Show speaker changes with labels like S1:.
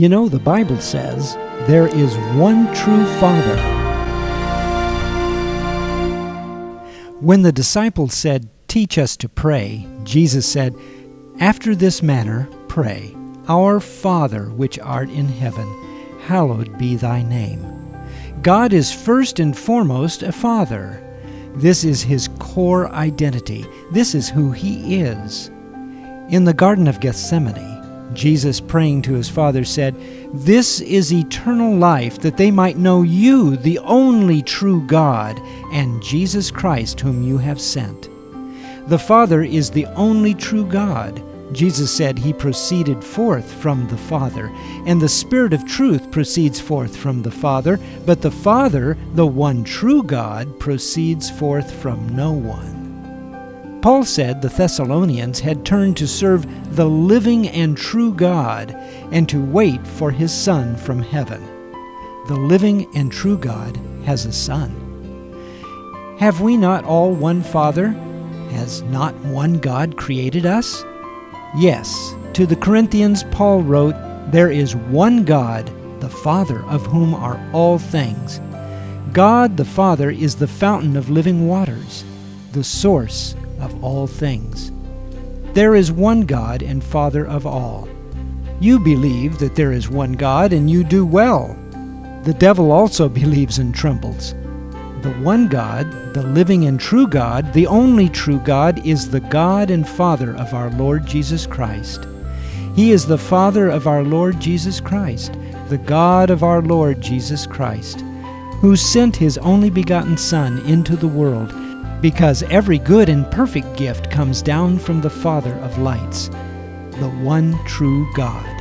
S1: You know, the Bible says there is one true Father. When the disciples said, Teach us to pray, Jesus said, After this manner pray, Our Father which art in heaven, hallowed be thy name. God is first and foremost a Father. This is his core identity. This is who he is. In the Garden of Gethsemane, Jesus, praying to his Father, said, This is eternal life, that they might know you, the only true God, and Jesus Christ, whom you have sent. The Father is the only true God. Jesus said he proceeded forth from the Father, and the Spirit of truth proceeds forth from the Father, but the Father, the one true God, proceeds forth from no one. Paul said the Thessalonians had turned to serve the living and true God and to wait for his Son from heaven. The living and true God has a Son. Have we not all one Father? Has not one God created us? Yes, to the Corinthians, Paul wrote, There is one God, the Father of whom are all things. God the Father is the fountain of living waters, the source of all things. There is one God and Father of all. You believe that there is one God, and you do well. The devil also believes and trembles. The one God, the living and true God, the only true God, is the God and Father of our Lord Jesus Christ. He is the Father of our Lord Jesus Christ, the God of our Lord Jesus Christ, who sent his only begotten Son into the world because every good and perfect gift comes down from the Father of lights, the one true God.